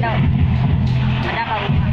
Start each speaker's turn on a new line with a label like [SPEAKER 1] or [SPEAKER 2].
[SPEAKER 1] daw. Madakaw.